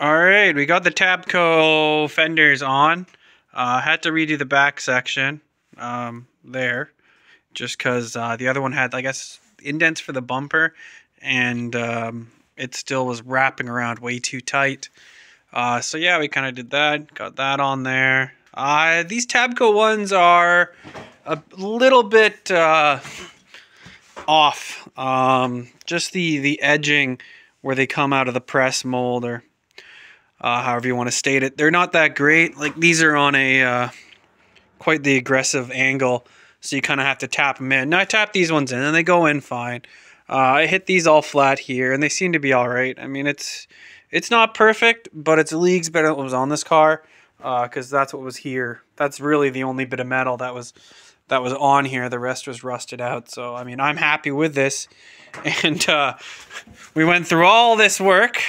All right, we got the Tabco fenders on. Uh, had to redo the back section um, there, just because uh, the other one had, I guess, indents for the bumper, and um, it still was wrapping around way too tight. Uh, so yeah, we kind of did that. Got that on there. Uh, these Tabco ones are a little bit uh, off. Um, just the the edging where they come out of the press mold or uh, however you want to state it. They're not that great. Like these are on a uh, quite the aggressive angle, so you kind of have to tap them in. Now I tap these ones in, and they go in fine. Uh, I hit these all flat here, and they seem to be all right. I mean, it's it's not perfect, but it's leagues better than what was on this car, because uh, that's what was here. That's really the only bit of metal that was that was on here. The rest was rusted out. So I mean, I'm happy with this, and uh, we went through all this work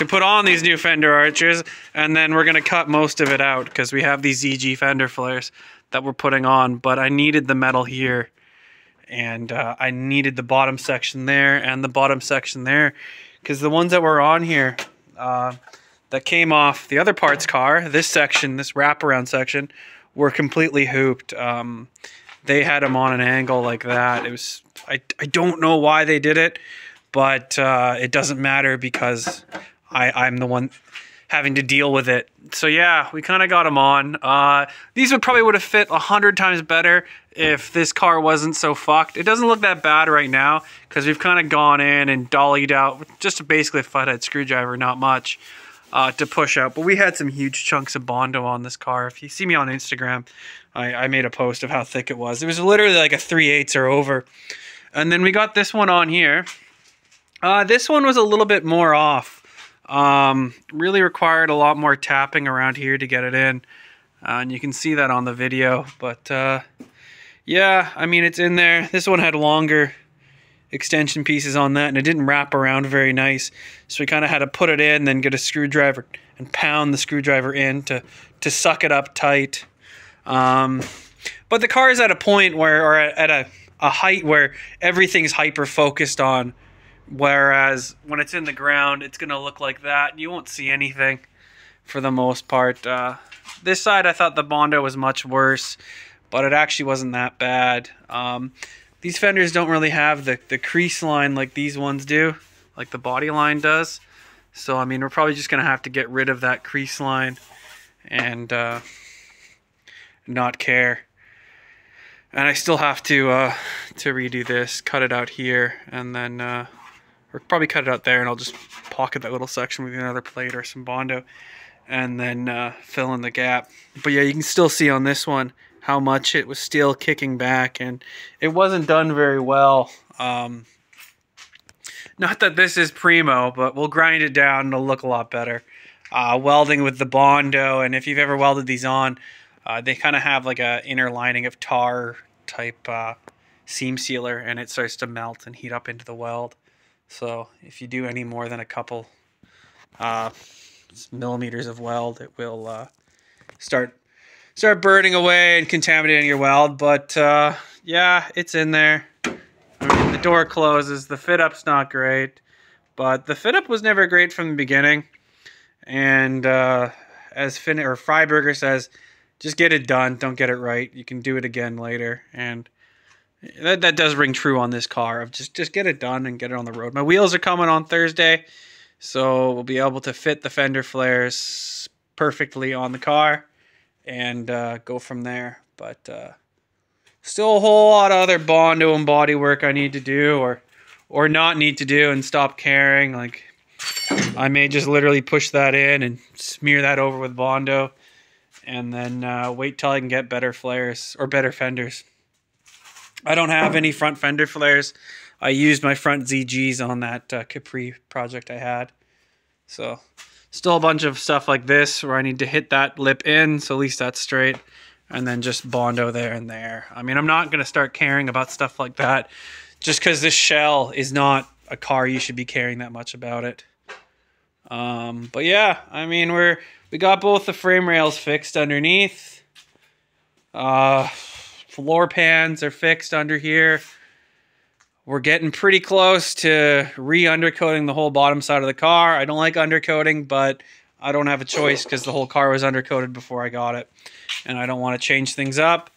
to put on these new fender arches and then we're going to cut most of it out because we have these ZG fender flares that we're putting on but I needed the metal here and uh, I needed the bottom section there and the bottom section there because the ones that were on here uh, that came off the other parts car this section this wraparound section were completely hooped. Um, they had them on an angle like that. It was I, I don't know why they did it but uh, it doesn't matter because I, I'm the one having to deal with it. So yeah, we kind of got them on. Uh, these would probably would have fit a hundred times better if this car wasn't so fucked. It doesn't look that bad right now because we've kind of gone in and dollied out just basically a flathead screwdriver, not much. Uh, to push out, but we had some huge chunks of Bondo on this car. If you see me on Instagram, I, I made a post of how thick it was. It was literally like a 3 eighths or over. And then we got this one on here. Uh, this one was a little bit more off. Um, really required a lot more tapping around here to get it in. Uh, and you can see that on the video. But uh, yeah, I mean, it's in there. This one had longer extension pieces on that and it didn't wrap around very nice. So we kind of had to put it in, then get a screwdriver and pound the screwdriver in to, to suck it up tight. Um, but the car is at a point where, or at a, a height where everything's hyper focused on Whereas when it's in the ground, it's going to look like that. You won't see anything for the most part. Uh, this side, I thought the Bondo was much worse, but it actually wasn't that bad. Um, these fenders don't really have the, the crease line like these ones do, like the body line does. So, I mean, we're probably just going to have to get rid of that crease line and uh, not care. And I still have to uh, to redo this, cut it out here, and then uh, or probably cut it out there and I'll just pocket that little section with another plate or some Bondo and then uh, fill in the gap. But yeah, you can still see on this one how much it was still kicking back and it wasn't done very well. Um, not that this is primo, but we'll grind it down and it'll look a lot better. Uh, welding with the Bondo, and if you've ever welded these on, uh, they kind of have like a inner lining of tar type uh, seam sealer and it starts to melt and heat up into the weld. So if you do any more than a couple uh, millimeters of weld, it will uh, start start burning away and contaminating your weld. But uh, yeah, it's in there. I mean, the door closes. The fit up's not great, but the fit up was never great from the beginning. And uh, as Finn or Freiberger says, just get it done. Don't get it right. You can do it again later. And that, that does ring true on this car of just just get it done and get it on the road. My wheels are coming on Thursday, so we'll be able to fit the fender flares perfectly on the car and uh, go from there. But uh, still a whole lot of other Bondo and body work I need to do or or not need to do and stop caring. Like I may just literally push that in and smear that over with Bondo and then uh, wait till I can get better flares or better fenders. I don't have any front fender flares. I used my front ZGs on that uh, Capri project I had. So still a bunch of stuff like this where I need to hit that lip in so at least that's straight and then just Bondo there and there. I mean, I'm not going to start caring about stuff like that just because this shell is not a car you should be caring that much about it. Um, but yeah, I mean, we're we got both the frame rails fixed underneath. Uh, floor pans are fixed under here. we're getting pretty close to re-undercoating the whole bottom side of the car. I don't like undercoating, but I don't have a choice because the whole car was undercoated before I got it. And I don't want to change things up.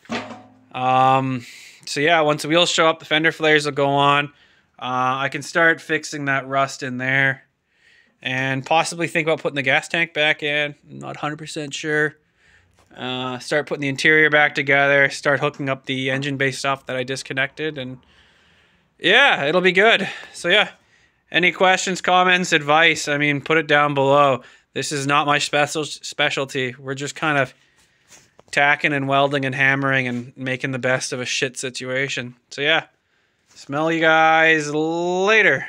Um, so yeah, once the wheels show up, the fender flares will go on. Uh, I can start fixing that rust in there. And possibly think about putting the gas tank back in. I'm not 100% sure. Uh, start putting the interior back together. Start hooking up the engine bay stuff that I disconnected. And yeah, it'll be good. So yeah, any questions, comments, advice, I mean, put it down below. This is not my special specialty. We're just kind of tacking and welding and hammering and making the best of a shit situation. So yeah, smell you guys later.